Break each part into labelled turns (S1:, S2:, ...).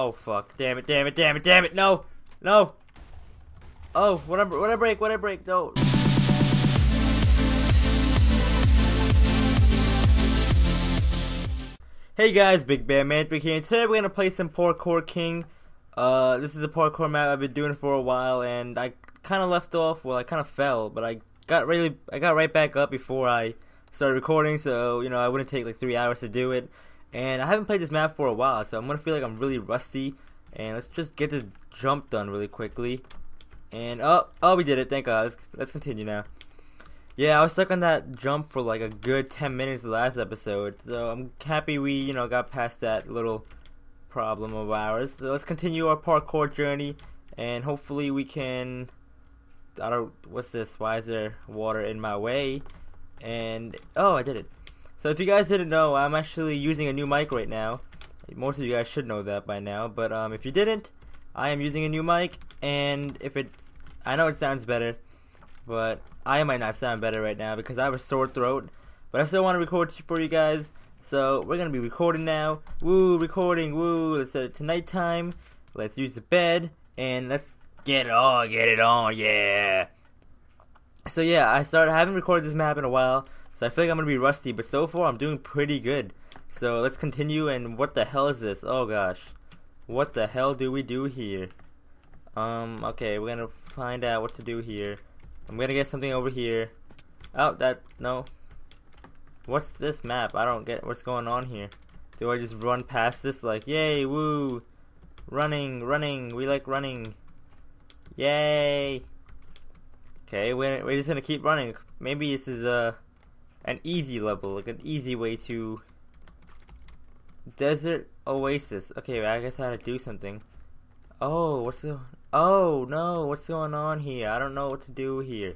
S1: Oh fuck! Damn it! Damn it! Damn it! Damn it! No! No! Oh, what I what I break? What I break? No! Hey guys, Big Bad ManPig here, and today we're gonna play some Parkour King. Uh, this is a parkour map I've been doing for a while, and I kind of left off. Well, I kind of fell, but I got really, I got right back up before I started recording. So you know, I wouldn't take like three hours to do it. And I haven't played this map for a while, so I'm gonna feel like I'm really rusty. And let's just get this jump done really quickly. And oh, oh, we did it! Thank God. Let's, let's continue now. Yeah, I was stuck on that jump for like a good 10 minutes last episode, so I'm happy we, you know, got past that little problem of ours. So let's continue our parkour journey, and hopefully we can. I don't. What's this? Why is there water in my way? And oh, I did it. So if you guys didn't know, I'm actually using a new mic right now. Most of you guys should know that by now, but um, if you didn't, I am using a new mic, and if it's, I know it sounds better but I might not sound better right now because I have a sore throat. But I still want to record for you guys. So we're gonna be recording now. Woo, recording. Woo. Let's set it to nighttime. Let's use the bed and let's get it on. Get it on. Yeah. So yeah, I started. I haven't recorded this map in a while, so I feel like I'm gonna be rusty. But so far, I'm doing pretty good. So let's continue. And what the hell is this? Oh gosh, what the hell do we do here? Um. Okay, we're gonna find out what to do here. I'm gonna get something over here. Oh, that, no. What's this map? I don't get what's going on here. Do I just run past this like, yay, woo, running, running, we like running, yay. Okay, we're, we're just gonna keep running. Maybe this is a, an easy level, like an easy way to, desert oasis. Okay, I guess I had to do something. Oh, what's the, Oh no, what's going on here? I don't know what to do here.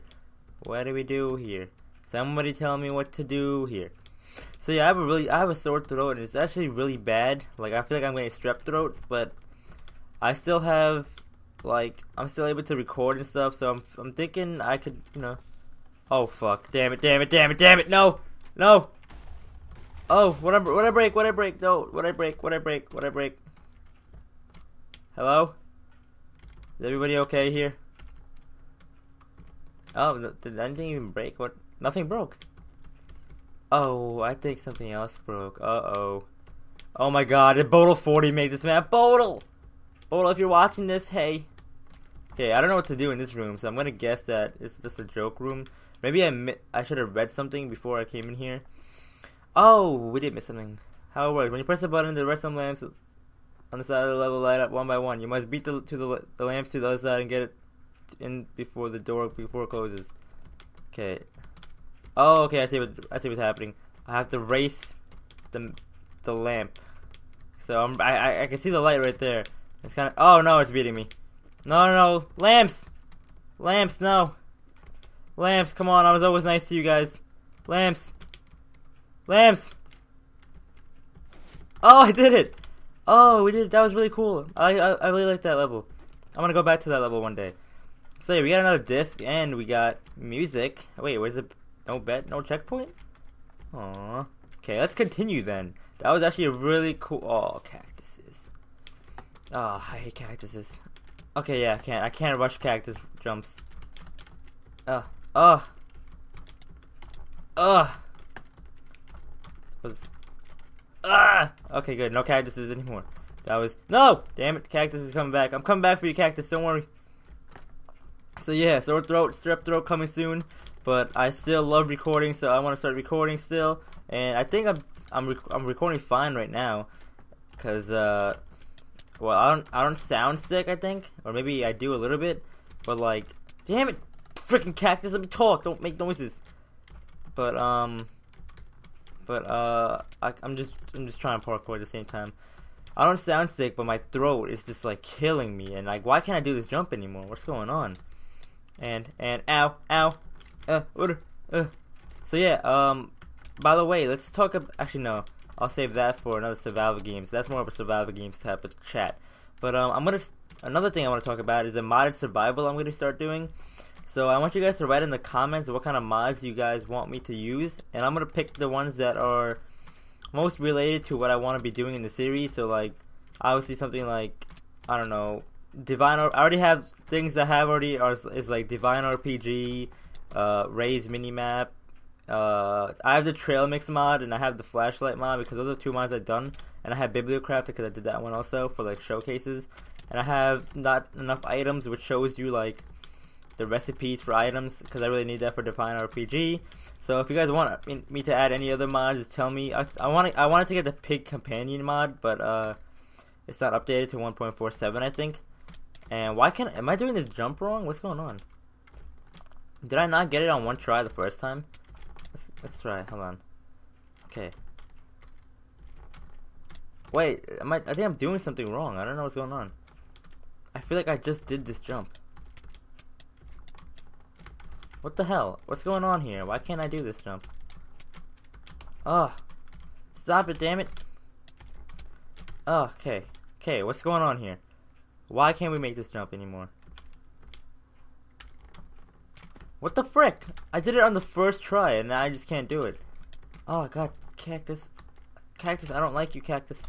S1: What do we do here? Somebody tell me what to do here. So yeah, I have a really I have a sore throat and it's actually really bad. Like I feel like I'm getting strep throat, but I still have like I'm still able to record and stuff, so I'm I'm thinking I could, you know. Oh fuck. Damn it, damn it, damn it, damn it. No. No. Oh, what I what I break? What I break? No, what I break? What I break? What I break? Hello? Is everybody okay here? Oh, did anything even break? What? Nothing broke. Oh, I think something else broke. Uh-oh. Oh my god, did Bodil40 make this map? Bodil! Bodil, if you're watching this, hey. Okay, I don't know what to do in this room, so I'm gonna guess that it's just a joke room. Maybe I I should have read something before I came in here. Oh, we did miss something. How it works. When you press the button, the redstone lamps on the side of the level light up one by one. You must beat the to the, the lamps to the other side and get it in before the door before it closes. Okay. Oh, okay. I see what I see what's happening. I have to race the the lamp. So I'm, I I can see the light right there. It's kind of. Oh no, it's beating me. No, no, no, lamps, lamps, no, lamps. Come on, I was always nice to you guys. Lamps, lamps. Oh, I did it. Oh, we did. it. That was really cool. I, I I really like that level. I'm gonna go back to that level one day. So yeah, we got another disc and we got music. Wait, where's the no bet, no checkpoint? Aww. Okay, let's continue then. That was actually a really cool. Oh, cactuses. Oh, I hate cactuses. Okay, yeah, I can't. I can't rush cactus jumps. Ugh. Ugh. Ugh. What's Ah! Okay, good. No cactuses anymore. That was no. Damn it, cactus is coming back. I'm coming back for you, cactus. Don't worry. So yeah, sore throat, strep throat coming soon. But I still love recording, so I want to start recording still. And I think I'm I'm rec I'm recording fine right now, cause uh, well I don't I don't sound sick I think, or maybe I do a little bit, but like, damn it, freaking cactus, let me talk. Don't make noises. But um. But uh, I, am just I'm just trying to parkour at the same time. I don't sound sick, but my throat is just like killing me. And like, why can't I do this jump anymore? What's going on? And and ow ow, uh, uh. So yeah, um, by the way, let's talk. Actually, no, I'll save that for another survival games. That's more of a survival games type of chat. But um, I'm gonna another thing I want to talk about is a modded survival I'm gonna start doing. So I want you guys to write in the comments what kind of mods you guys want me to use, and I'm gonna pick the ones that are most related to what I want to be doing in the series. So like, obviously something like I don't know, Divine. I already have things that have already are is like Divine RPG, uh, Rei's minimap. Uh, I have the trail mix mod and I have the flashlight mod because those are two mods I've done, and I have Bibliocraft because I did that one also for like showcases, and I have not enough items which shows you like the recipes for items because I really need that for Divine RPG. So if you guys want me to add any other mods, just tell me. I, I want I wanted to get the Pig Companion mod, but uh, it's not updated to 1.47, I think. And why can't am I doing this jump wrong? What's going on? Did I not get it on one try the first time? Let's, let's try. Hold on. Okay. Wait, am I, I think I'm doing something wrong. I don't know what's going on. I feel like I just did this jump. What the hell? What's going on here? Why can't I do this jump? Oh. Ah. Stop it, damn it. Oh, okay. Okay, what's going on here? Why can't we make this jump anymore? What the frick? I did it on the first try and now I just can't do it. Oh god, cactus. Cactus, I don't like you, cactus.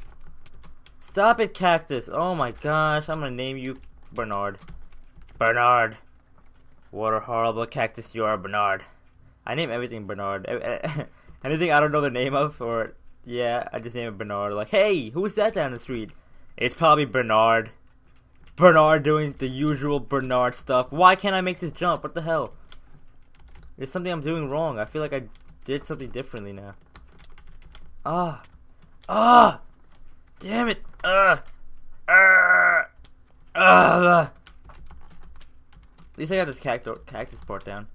S1: Stop it, cactus. Oh my gosh, I'm gonna name you Bernard. Bernard. What a horrible cactus you are, Bernard. I name everything Bernard. Anything I don't know the name of, or yeah, I just name it Bernard. Like, hey, who's that down the street? It's probably Bernard. Bernard doing the usual Bernard stuff. Why can't I make this jump? What the hell? There's something I'm doing wrong. I feel like I did something differently now. Ah. Ah! Damn it! Ah! Ah! Ah! At least I got this cactus cactus part down.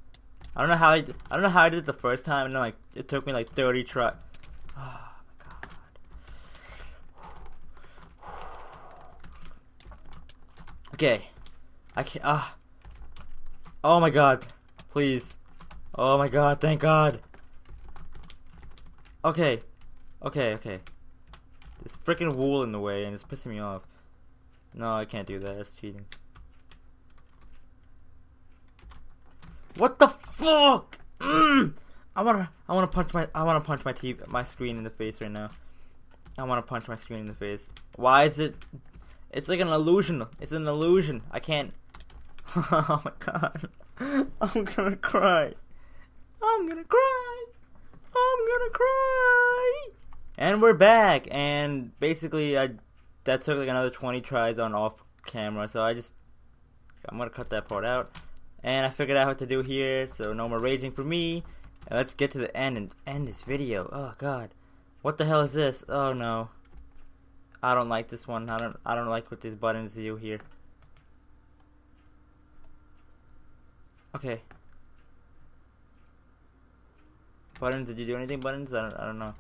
S1: I don't know how I, did, I don't know how I did it the first time. And then like it took me like 30 try. Oh my god. Okay, I can't. Ah. Oh my god, please. Oh my god, thank God. Okay, okay, okay. There's freaking wool in the way and it's pissing me off. No, I can't do that. That's cheating. What the fuck? Mm! I wanna, I wanna punch my, I wanna punch my TV, my screen in the face right now. I wanna punch my screen in the face. Why is it? It's like an illusion. It's an illusion. I can't. oh my god. I'm gonna cry. I'm gonna cry. I'm gonna cry. And we're back. And basically, I that took like another 20 tries on off camera. So I just, I'm gonna cut that part out. And I figured out what to do here, so no more raging for me. And let's get to the end and end this video. Oh god. What the hell is this? Oh no. I don't like this one. I don't I don't like what these buttons do here. Okay. Buttons, did you do anything, buttons? I don't, I don't know.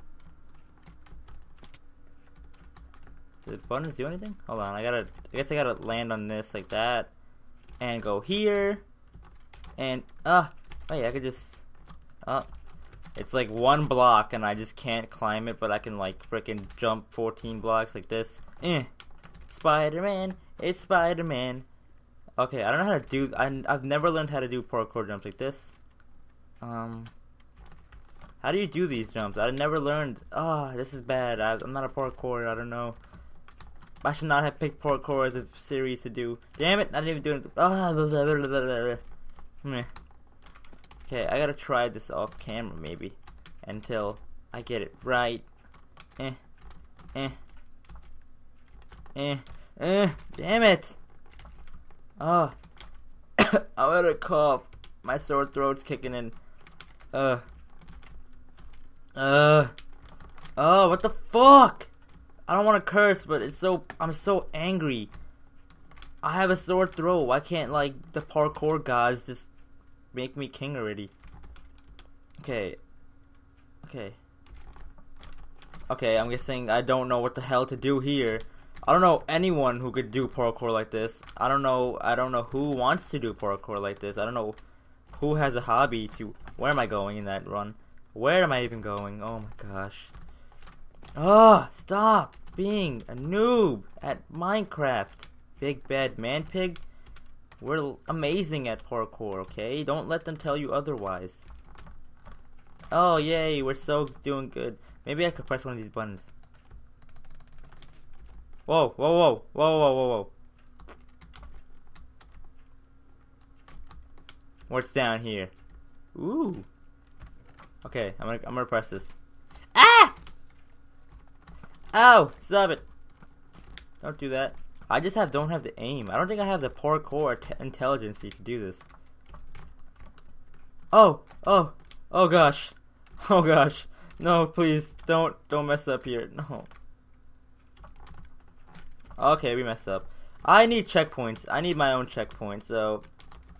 S1: Did buttons do anything? Hold on, I gotta, I guess I gotta land on this like that. And go here. And, uh, oh yeah, I could just, uh, it's like one block and I just can't climb it, but I can like freaking jump 14 blocks like this. Eh. Spider-Man, it's Spider-Man. Okay, I don't know how to do, I, I've never learned how to do parkour jumps like this. Um, how do you do these jumps? I never learned. Oh, this is bad. I, am not a parkour. I don't know. I should not have picked parkour as a series to do. Damn it! I didn't even do it. Ah, blah, blah, blah, Okay, I gotta try this off camera maybe until I get it right. Eh, eh, eh, eh. Damn it! Oh, I'm gonna cough. My sore throat's kicking in. Uh. Uh. Oh, what the fuck? I don't want to curse, but it's so I'm so angry. I have a sore throat. Why can't like the parkour guys just make me king already? Okay. Okay. Okay, I'm guessing I don't know what the hell to do here. I don't know anyone who could do parkour like this. I don't know I don't know who wants to do parkour like this. I don't know who has a hobby to where am I going in that run? Where am I even going? Oh my gosh. Oh, stop being a noob at Minecraft. Big bad man pig. We're amazing at parkour, okay? Don't let them tell you otherwise. Oh, yay, we're so doing good. Maybe I could press one of these buttons. Whoa, whoa, whoa, whoa, whoa, whoa, whoa. What's down here? Ooh. Okay, I'm gonna I'm gonna press this. Ah! Oh, Stop it! Don't do that. I just have don't have the aim. I don't think I have the parkour intelligence to do this. Oh, oh, oh gosh, oh gosh. No, please don't don't mess up here. No. Okay, we messed up. I need checkpoints. I need my own checkpoint. So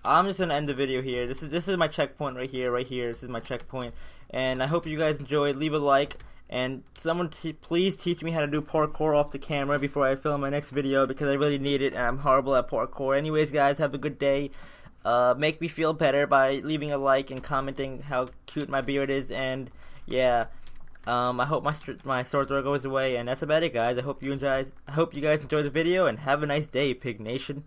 S1: I'm just gonna end the video here. This is this is my checkpoint right here, right here. This is my checkpoint, and I hope you guys enjoyed. Leave a like, and someone please teach me how to do parkour off the camera before I film my next video because I really need it, and I'm horrible at parkour. Anyways, guys, have a good day. Uh, make me feel better by leaving a like and commenting how cute my beard is, and yeah. Um, I hope my my sore throat goes away, and that's about it, guys. I hope you guys I hope you guys enjoyed the video, and have a nice day, Pig Nation.